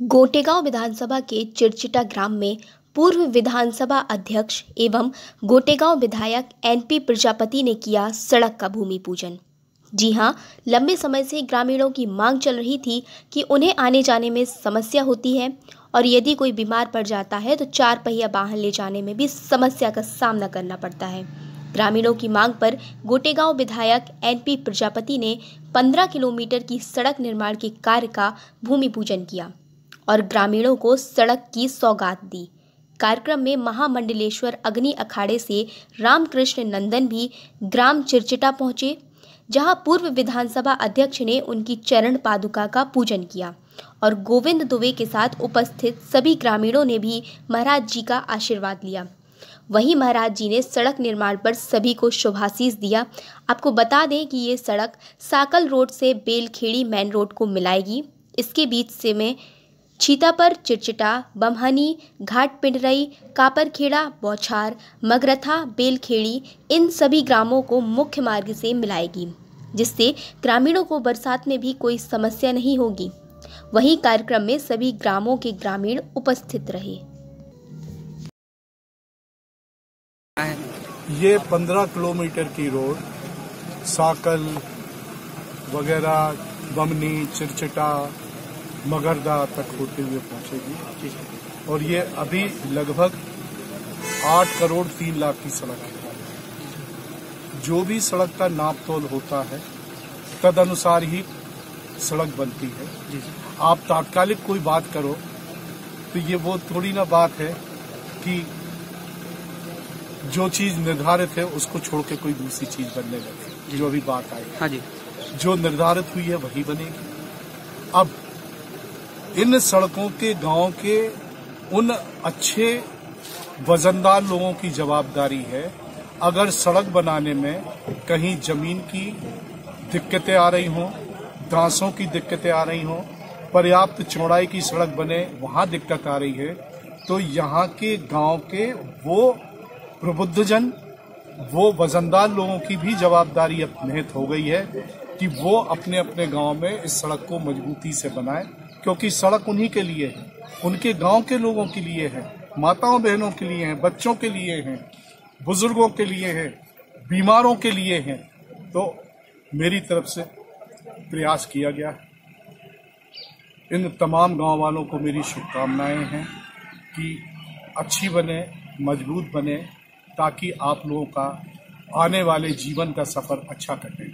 गोटेगांव विधानसभा के चिड़चिटा ग्राम में पूर्व विधानसभा अध्यक्ष एवं गोटेगांव विधायक एनपी प्रजापति ने किया सड़क का भूमि पूजन। जी हाँ, लंबे समय से ग्रामीणों की मांग चल रही थी कि उन्हें आने जाने में समस्या होती है और यदि कोई बीमार पड़ जाता है तो चार पहिया वाहन ले जाने में भी समस्या का सामना करना पड़ता है। ग्रामीणों की मांग पर गोटेगांव विधायक एनपी प्रजापति ने 15 किलोमीटर की सड़क निर्माण के कार्य का भूमि पूजन किया। और ग्रामीणों को सड़क की सौगात दी। कार्यक्रम में महामंडलेश्वर अग्नि अखाड़े से रामकृष्ण नंदन भी ग्राम चिरचिटा पहुँचे, जहाँ पूर्व विधानसभा अध्यक्ष ने उनकी चरण पादुका का पूजन किया और गोविंद दुबे के साथ उपस्थित सभी ग्रामीणों ने भी महाराज जी का आशीर्वाद लिया। वहीं महाराज जी ने सड़क निर्माण पर सभी को शुभाशीष दिया। आपको बता दें कि ये सड़क साकल रोड से बेलखेड़ी मेन रोड को मिलाएगी। इसके बीच से में छीतापर चिटचिटा बमहनी, घाट पिंडरई, कापरखेड़ा, बौछार, मगरथा, बेलखेड़ी, इन सभी ग्रामों को मुख्य मार्ग से मिलाएगी, जिससे ग्रामीणों को बरसात में भी कोई समस्या नहीं होगी। वहीं कार्यक्रम में सभी ग्रामों के ग्रामीण उपस्थित रहे। ये पंद्रह किलोमीटर की रोड, साकल वगैरह, बमनी चिरचिटा मगरदा तक होते हुए पहुंचेगी। और ये अभी लगभग आठ करोड़ तीन लाख की सड़क है। जो भी सड़क का नाप तोल होता है तद अनुसार ही सड़क बनती है। आप तात्कालिक कोई बात करो तो ये वो थोड़ी ना बात है कि जो चीज़ निर्धारित है उसको छोड़ के कोई दूसरी चीज़ बनने लगे। जो अभी बात आई। हाँ जी। जो निर्धारित हुई है वही बनेगी। अब इन सड़कों के गाँव के उन अच्छे वजनदार लोगों की जवाबदारी है। अगर सड़क बनाने में कहीं ज़मीन की दिक्कतें आ रही हों घासों की दिक्कतें आ रही हों, पर्याप्त चौड़ाई की सड़क बने, वहाँ दिक्कत आ रही है तो यहाँ के गाँव के वो प्रबुद्धजन, वो वजनदार लोगों की भी जवाबदारी अब निहित हो गई है कि वो अपने अपने गाँव में इस सड़क को मजबूती से बनाए। क्योंकि सड़क उन्हीं के लिए है। उनके गाँव के लोगों के लिए है। माताओं बहनों के लिए है, बच्चों के लिए है, बुज़ुर्गों के लिए है, बीमारों के लिए है। तो मेरी तरफ़ से प्रयास किया गया है। इन तमाम गाँव वालों को मेरी शुभकामनाएँ हैं कि अच्छी बने, मज़बूत बने, ताकि आप लोगों का आने वाले जीवन का सफ़र अच्छा कटे